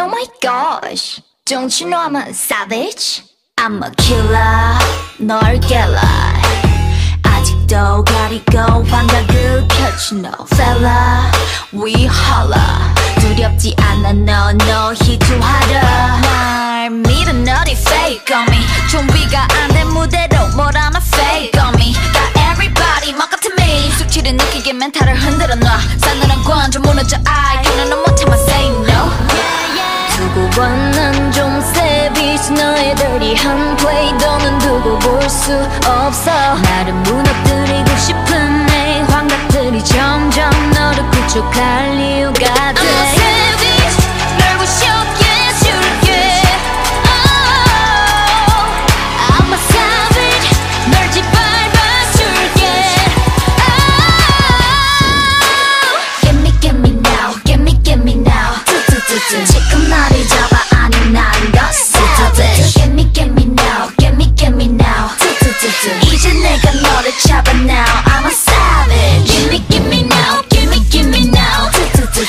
Oh my gosh Don't you know I'm a savage? I'm a killer 널 깨라 아직도 가리고 환각을 펼치 no fella We holla 두렵지 않아 no no 희투하라 날 믿어 너리 fake on me 준비가 안 된 무대로 뭘 하나 fake on me got everybody 막 같은 me 숙취를 느끼게 멘탈을 흔들어 놔 싸늘한 관좀 무너져 수 없어. 나를 무너뜨리고 싶은 내 환각들이 점점 너를 구축할 이유가 돼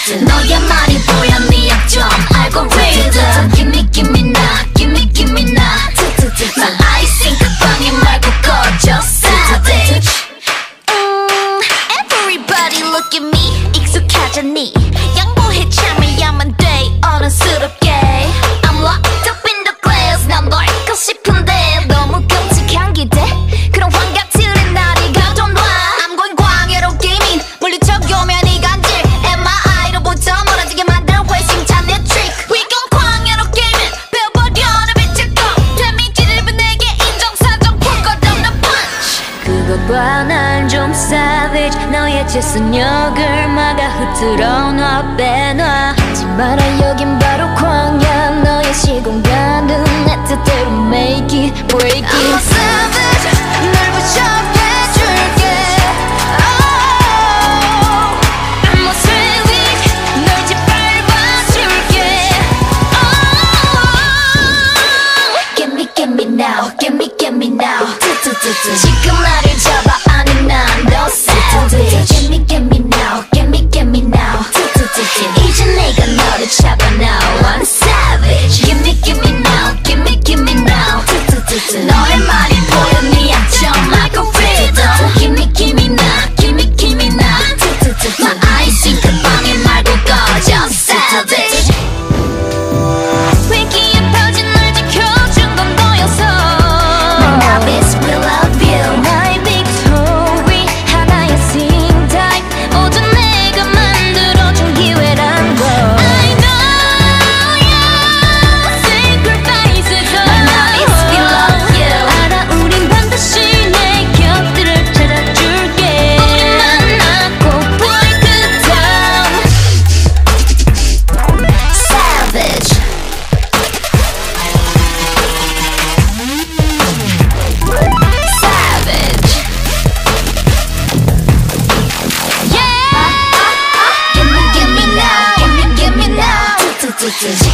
뚜뚜뚜뚜 너의 말이 보여 네 약점 알고리즘 Give me give me now give me give me now 뚜뚜뚜뚜 난 아이싱 그 방에 말고 꺼져 savage 음, Everybody look at me 익숙하잖니 양보해 참아야만 돼 어른스럽게 봐 난 좀 savage 너의 재선역을 막아 흐트러 놔 빼놔. 하지 마라 여긴 바로 광야. 너의 시공간은 내 뜻대로 make it break it 지금 Get me get me now get me get me now. now. I'm savage. Get me get me now get me get me now. Just.